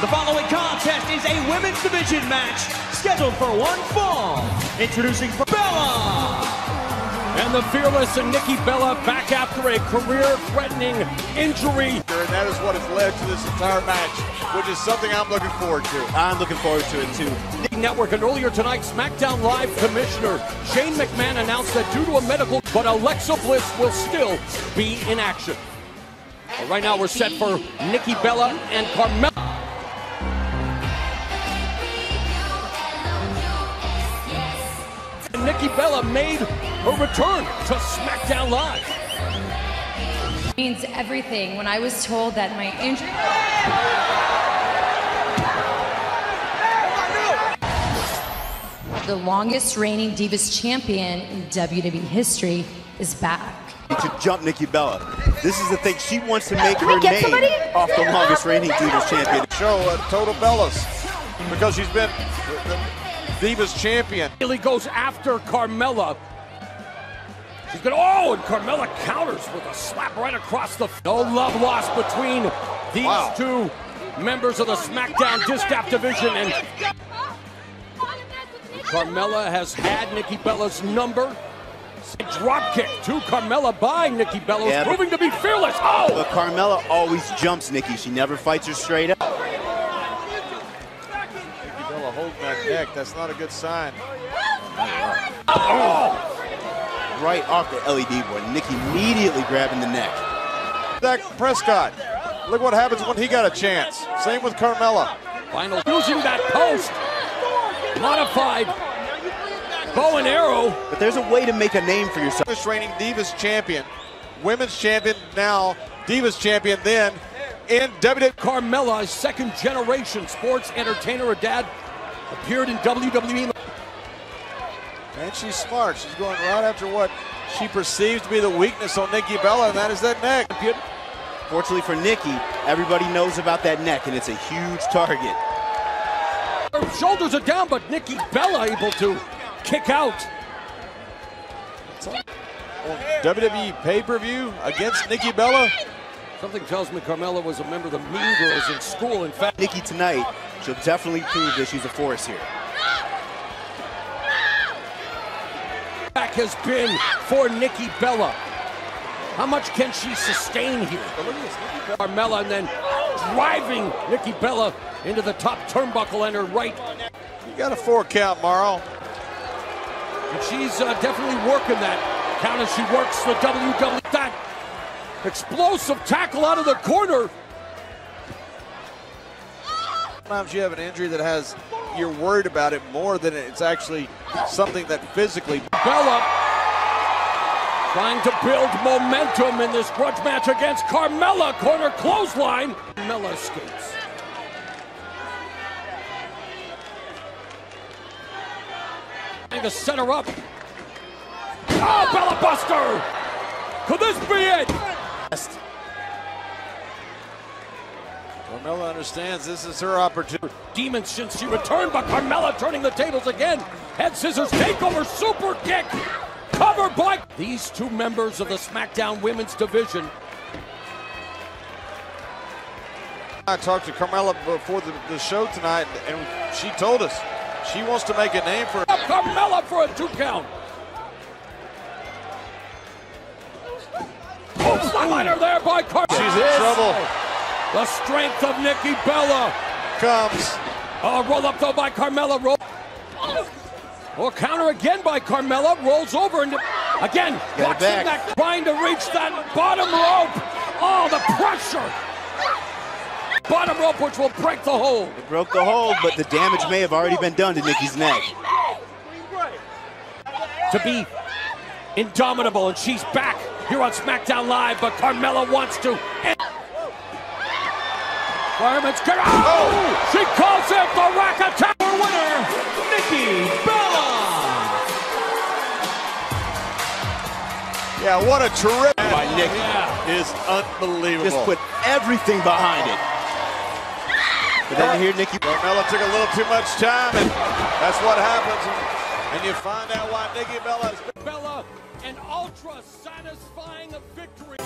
The following contest is a women's division match scheduled for one fall. Introducing Bella. And the fearless and Nikki Bella back after a career-threatening injury. And that is what has led to this entire match, which is something I'm looking forward to. I'm looking forward to it too. Network and earlier tonight, SmackDown Live Commissioner Shane McMahon announced that due to a medical, but Alexa Bliss will still be in action. But right now, we're set for Nikki Bella and Carmella. Nikki Bella made her return to SmackDown Live. means everything when I was told that my injury. The longest reigning Divas champion in WWE history is back. To jump Nikki Bella. This is the thing. She wants to make Can her get name somebody? off the longest reigning Divas champion. Show uh, Total Bellas because she's been the, the Divas champion. Bailey goes after Carmella. She's gonna, oh, and Carmella counters with a slap right across the. No love lost between these Wow. two members of the SmackDown Distaff division, and Carmella has had Nikki Bella's number. Drop kick to Carmella by Nikki Bella, Yeah, proving to be fearless. Oh, But Carmella always jumps Nikki. She never fights her straight up. Bella holding that neck. That's not a good sign. Oh. Right off the LED board. Nikki immediately grabbing the neck. Dak Prescott. Look what happens when he got a chance. Same with Carmella. final using that post, modified bow and arrow. But there's a way to make a name for yourself. This reigning Divas champion, women's champion now, Divas champion then in E. WWE. Carmella, a second generation sports entertainer. Her dad appeared in WWE. And she's smart. She's going right after what she perceives to be the weakness on Nikki Bella, and that is that neck. Fortunately for Nikki, everybody knows about that neck, and it's a huge target. Her shoulders are down, but Nikki Bella able to kick out. On WWE pay-per-view against Nikki Bella. Something tells me Carmella was a member of the Mean Girls in school. In fact, Nikki tonight, she'll definitely prove that she's a force here. back has been for Nikki Bella. How much can she sustain here? Carmella and then driving Nikki Bella into the top turnbuckle and her right You got a four count, Marl. And she's uh, definitely working that count as she works the WWE. That explosive tackle out of the corner. Sometimes you have an injury that has, you're worried about it more than it's actually something that physically. Bella trying to build momentum in this grudge match against Carmella. Corner clothesline. Carmella escapes. Trying to set her up. Ah, oh, Bella Buster! Could this be it? Carmella understands this is her opportunity. Demon since she returned, but Carmella turning the tables again. Head scissors takeover super kick. Cover by these two members of the SmackDown Women's Division. I talked to Carmella before the, the show tonight, and she told us she wants to make a name for Carmella for a two count. Oh, flatliner there by Carmella. She's in trouble. The strength of Nikki Bella. comes. Oh, roll up though by Carmella. Roll. Or counter again by Carmella. Rolls over and again watching back. that trying to reach that bottom rope. Oh, the pressure. Bottom rope, which will break the hold. It broke the hold, but the damage may have already been done to Nikki's neck. To be indomitable, and she's back here on SmackDown Live. But Carmella wants to. Fireman's get Oh! She calls it the rack attack. Winner, Nikki Bella. Yeah, what a terrific By Nikki. Yeah. is unbelievable. Just put everything behind it. But then here, Nikki. Carmella took a little too much time, and that's what happens. And, and you find out why Nikki Bella is. Bella, an ultra satisfying victory.